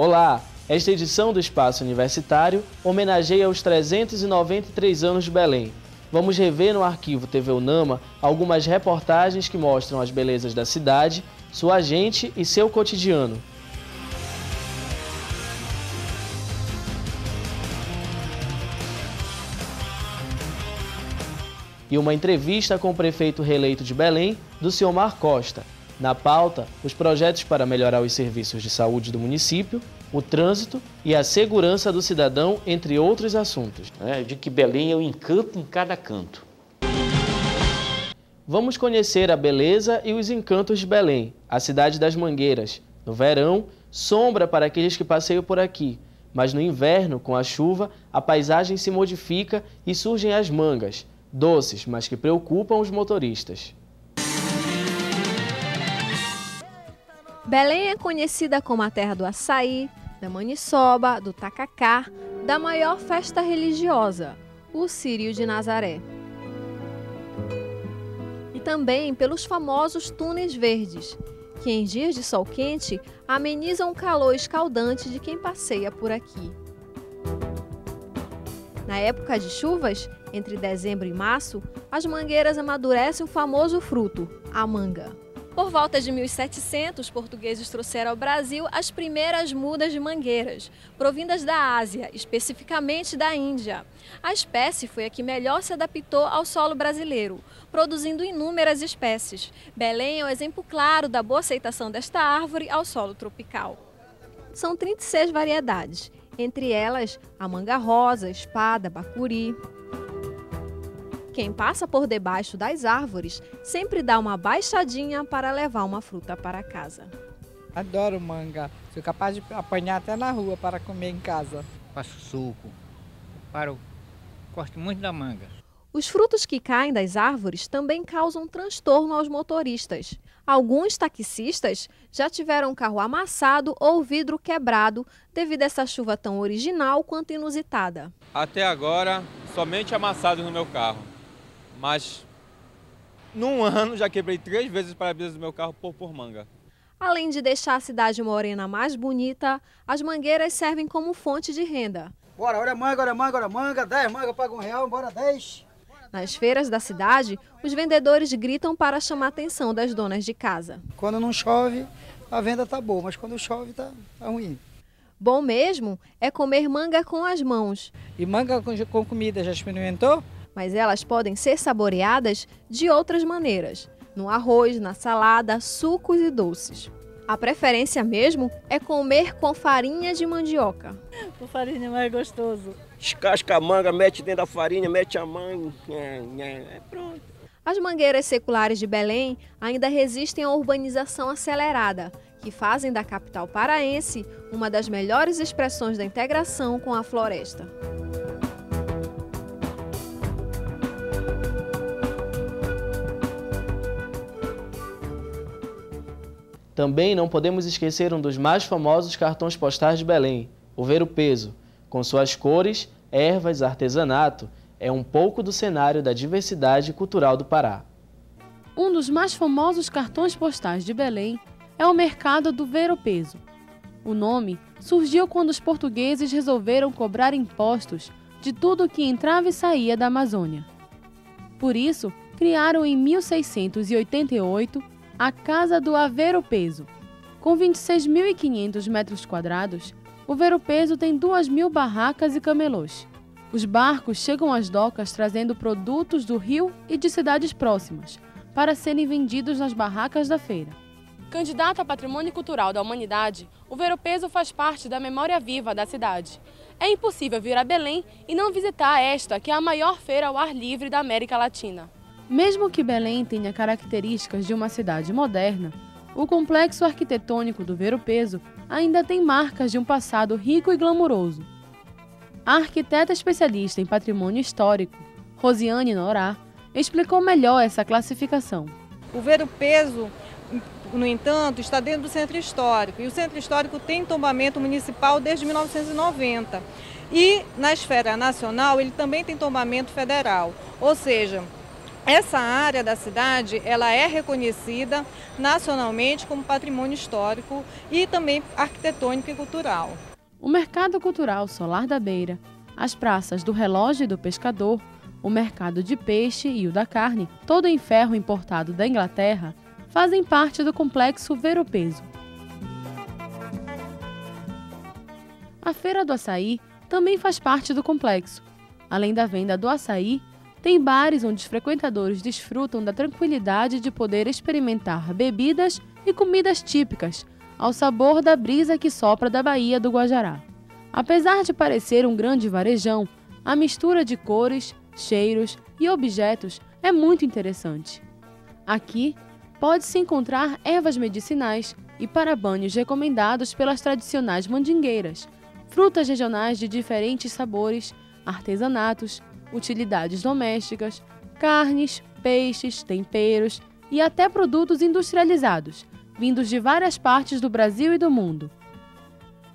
Olá! Esta edição do Espaço Universitário homenageia os 393 anos de Belém. Vamos rever no arquivo TV Unama algumas reportagens que mostram as belezas da cidade, sua gente e seu cotidiano. E uma entrevista com o prefeito reeleito de Belém, do Mar Costa. Na pauta, os projetos para melhorar os serviços de saúde do município o trânsito e a segurança do cidadão, entre outros assuntos. É, de que Belém é um encanto em cada canto. Vamos conhecer a beleza e os encantos de Belém, a cidade das mangueiras. No verão, sombra para aqueles que passeiam por aqui, mas no inverno, com a chuva, a paisagem se modifica e surgem as mangas, doces, mas que preocupam os motoristas. Belém é conhecida como a terra do açaí, da maniçoba, do tacacá, da maior festa religiosa, o Sírio de Nazaré. E também pelos famosos túneis verdes, que em dias de sol quente amenizam o calor escaldante de quem passeia por aqui. Na época de chuvas, entre dezembro e março, as mangueiras amadurecem o famoso fruto, a manga. Por volta de 1700, os portugueses trouxeram ao Brasil as primeiras mudas de mangueiras, provindas da Ásia, especificamente da Índia. A espécie foi a que melhor se adaptou ao solo brasileiro, produzindo inúmeras espécies. Belém é um exemplo claro da boa aceitação desta árvore ao solo tropical. São 36 variedades, entre elas a manga rosa, espada, bacuri. Quem passa por debaixo das árvores sempre dá uma baixadinha para levar uma fruta para casa. Adoro manga. Sou capaz de apanhar até na rua para comer em casa. Faço suco. Paro. Gosto muito da manga. Os frutos que caem das árvores também causam transtorno aos motoristas. Alguns taxistas já tiveram o carro amassado ou vidro quebrado devido a essa chuva tão original quanto inusitada. Até agora, somente amassado no meu carro mas num ano já quebrei três vezes para para do meu carro por, por manga. Além de deixar a cidade morena mais bonita, as mangueiras servem como fonte de renda. Bora, olha manga, olha manga, olha manga, 10 manga, paga um real, bora 10. Nas feiras da cidade, os vendedores gritam para chamar a atenção das donas de casa. Quando não chove, a venda tá boa, mas quando chove tá, tá ruim. Bom mesmo é comer manga com as mãos. E manga com, com comida, já experimentou? Mas elas podem ser saboreadas de outras maneiras, no arroz, na salada, sucos e doces. A preferência mesmo é comer com farinha de mandioca. Com farinha é mais gostoso. Descasca a manga, mete dentro da farinha, mete a manga, é pronto. As mangueiras seculares de Belém ainda resistem à urbanização acelerada, que fazem da capital paraense uma das melhores expressões da integração com a floresta. Também não podemos esquecer um dos mais famosos cartões postais de Belém, o Ver o Peso. Com suas cores, ervas, artesanato, é um pouco do cenário da diversidade cultural do Pará. Um dos mais famosos cartões postais de Belém é o mercado do Ver o Peso. O nome surgiu quando os portugueses resolveram cobrar impostos de tudo que entrava e saía da Amazônia. Por isso, criaram em 1688 a Casa do Aveiro Peso. Com 26.500 metros quadrados, o Vero Peso tem 2.000 barracas e camelôs. Os barcos chegam às docas trazendo produtos do rio e de cidades próximas, para serem vendidos nas barracas da feira. Candidato a Patrimônio Cultural da Humanidade, o Vero Peso faz parte da memória viva da cidade. É impossível vir a Belém e não visitar esta, que é a maior feira ao ar livre da América Latina. Mesmo que Belém tenha características de uma cidade moderna, o complexo arquitetônico do Ver o Peso ainda tem marcas de um passado rico e glamuroso. A arquiteta especialista em patrimônio histórico, Rosiane Norá, explicou melhor essa classificação. O Ver o Peso, no entanto, está dentro do centro histórico e o centro histórico tem tombamento municipal desde 1990. E na esfera nacional ele também tem tombamento federal, ou seja, essa área da cidade ela é reconhecida nacionalmente como patrimônio histórico e também arquitetônico e cultural. O Mercado Cultural Solar da Beira, as praças do Relógio e do Pescador, o mercado de peixe e o da carne, todo em ferro importado da Inglaterra, fazem parte do complexo Veropeso. A Feira do Açaí também faz parte do complexo. Além da venda do açaí, tem bares onde os frequentadores desfrutam da tranquilidade de poder experimentar bebidas e comidas típicas, ao sabor da brisa que sopra da Baía do Guajará. Apesar de parecer um grande varejão, a mistura de cores, cheiros e objetos é muito interessante. Aqui pode-se encontrar ervas medicinais e para banhos recomendados pelas tradicionais mandingueiras, frutas regionais de diferentes sabores, artesanatos, utilidades domésticas, carnes, peixes, temperos e até produtos industrializados, vindos de várias partes do Brasil e do mundo.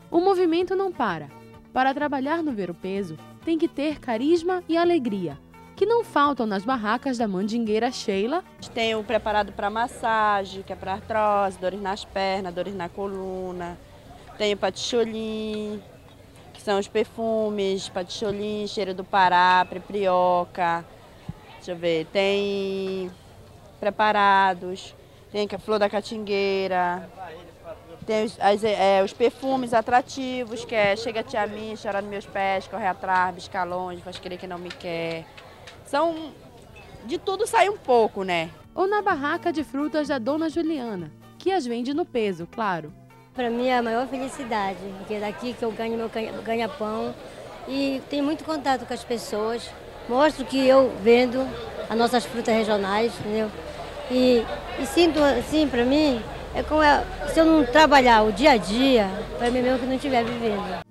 O movimento não para. Para trabalhar no Ver o Peso, tem que ter carisma e alegria, que não faltam nas barracas da mandingueira Sheila. Tem o preparado para massagem, que é para artrose, dores nas pernas, dores na coluna. Tem o paticholim, são os perfumes, paticholim, cheiro do Pará, preprioca. Deixa eu ver, tem preparados, tem a flor da catingueira, tem os, as, é, os perfumes atrativos, que é chega a mim, chorar nos meus pés, correr atrás, biscar longe, faz querer que não me quer. São. De tudo sai um pouco, né? Ou na barraca de frutas da Dona Juliana, que as vende no peso, claro. Para mim é a maior felicidade, porque é daqui que eu ganho meu ganha-pão e tenho muito contato com as pessoas. Mostro que eu vendo as nossas frutas regionais, entendeu? E, e sinto assim, para mim, é como é, se eu não trabalhar o dia a dia, para mim mesmo que não estiver vivendo.